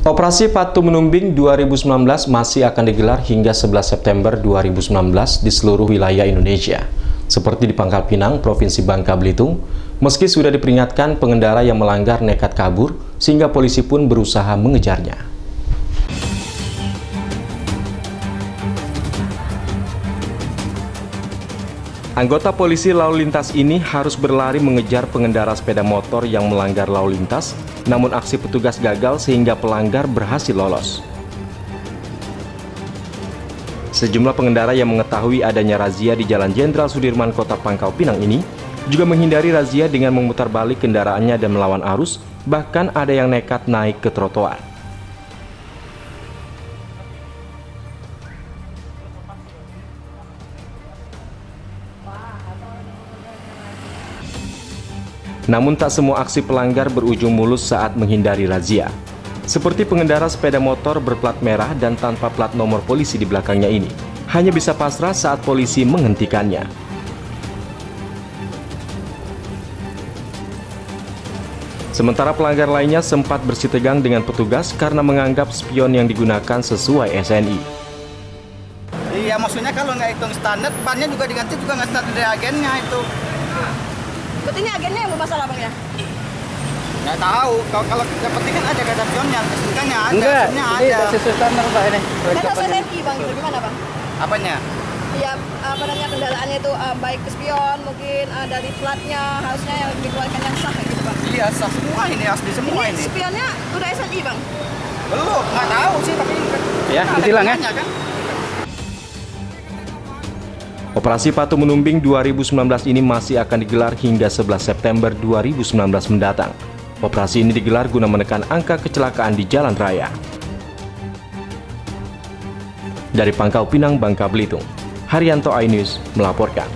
Operasi Patu Menumbing 2019 masih akan digelar hingga 11 September 2019 di seluruh wilayah Indonesia, seperti di Pangkal Pinang, Provinsi Bangka Belitung, meski sudah diperingatkan pengendara yang melanggar nekat kabur, sehingga polisi pun berusaha mengejarnya. Anggota polisi lalu lintas ini harus berlari mengejar pengendara sepeda motor yang melanggar lalu lintas, namun aksi petugas gagal sehingga pelanggar berhasil lolos. Sejumlah pengendara yang mengetahui adanya razia di Jalan Jenderal Sudirman Kota Pangkal Pinang ini juga menghindari razia dengan memutar balik kendaraannya dan melawan arus, bahkan ada yang nekat naik ke trotoar. Namun tak semua aksi pelanggar berujung mulus saat menghindari razia. Seperti pengendara sepeda motor berplat merah dan tanpa plat nomor polisi di belakangnya ini, hanya bisa pasrah saat polisi menghentikannya. Sementara pelanggar lainnya sempat bersitegang dengan petugas karena menganggap spion yang digunakan sesuai SNI. Iya, maksudnya kalau nggak hitung standar, bannya juga diganti juga nggak standar reagennya itu. Berarti ini agennya yang bermasalah bang ya? Nggak tahu. Kalau kalau yang penting kan ada kata pionnya, kesulitannya ada, Enggak, ini ada. sesuai standar Pak ini. Harus SNI bang, gitu gimana bang? Apanya? Ya apa namanya kendaraannya itu uh, baik ke spion mungkin uh, dari platnya harusnya yang dikeluarkan yang sah gitu bang. Iya, sah semua ini, asli semua Ini ini. spionnya udah SNI bang? Belum, nggak tahu sih, tapi Ya, ditilang ya. kan? Operasi Patu Menumbing 2019 ini masih akan digelar hingga 11 September 2019 mendatang. Operasi ini digelar guna menekan angka kecelakaan di jalan raya. Dari Pangkal Pinang, Bangka Belitung, Haryanto Ainus melaporkan.